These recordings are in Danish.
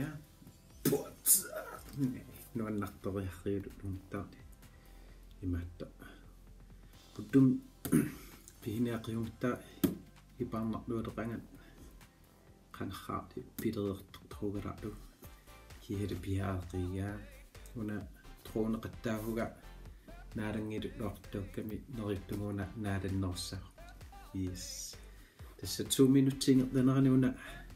ja. Put no annartoriarriulu numtaarni imatta. Putum pihiniaqiumta iparnarluuleqangat qanarraarti pileertortrugalarlu kihele pihaaqiyyaa una truuneqattaahuga naalangit lortukkami neriptumuuna naalannersa yes tässä 2 minuutsingertanerani una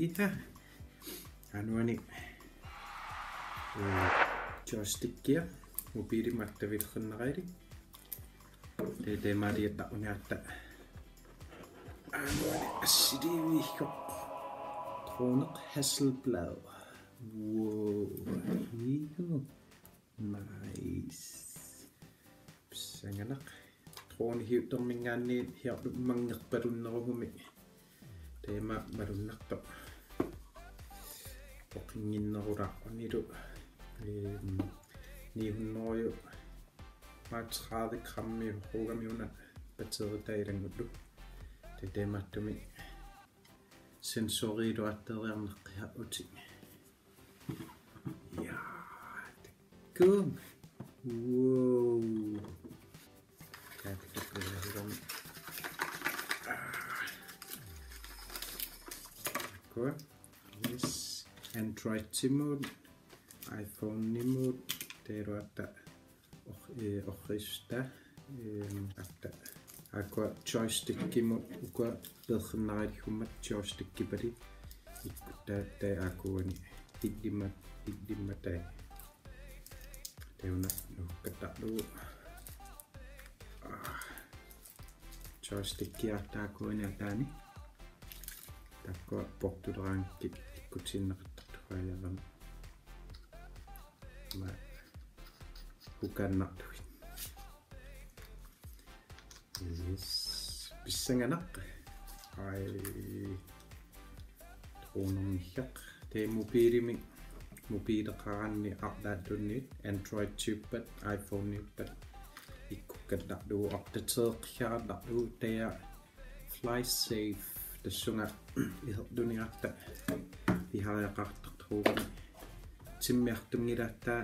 kita anoin niin eh, joystickia mobili mattavillernereili tete marietta uniatta anoin assidiivihko Kroneq Hasselblad. Wow hiu nice. Sanganak Tron hiu tormingaanniit tema baru teema malunnerpa malunnarpa oqinginnerulaqanilu ehm 900 30 grammi hugamiuna batteritailanngullu teteemattumi sensoriilu atteriarneqqiha uti ja takkuung wow. Ah. Godt. Yes. Android simod iPhone nimod teeruatta orrista atta aqua joystickimut ukua perxinnarit hummat joystickipali ikkutta tae akuani tiddimat tiddimatai teuna nukkatarlu joystickiartaakuani ataani такко портулераангкит иккутсиннерт kind you um, like hookanat yes pissanganat ai toonamhiaq teemupirimi mupiileqaranni need, android chippat iphone nippat ikkukkanlarlugu do there. fly safe. Tassunga iherluniaqta pihariaqarta timmiartungilaattaa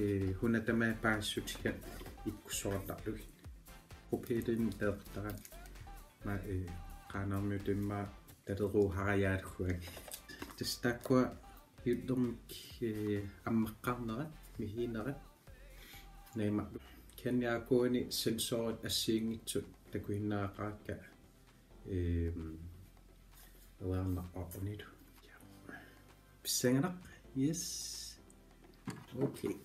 э хунатамаа паассутика иккусоортарлуги пропеетин теэртара ма э qaanarmiutimmaa talеруу хараyaалугуак тастааккуа юддермик аммаққарнера михиинера неймарлу канниакуани сенсорит ассиингитсут такуиннаақаакка Sang it up. Yes. Okay.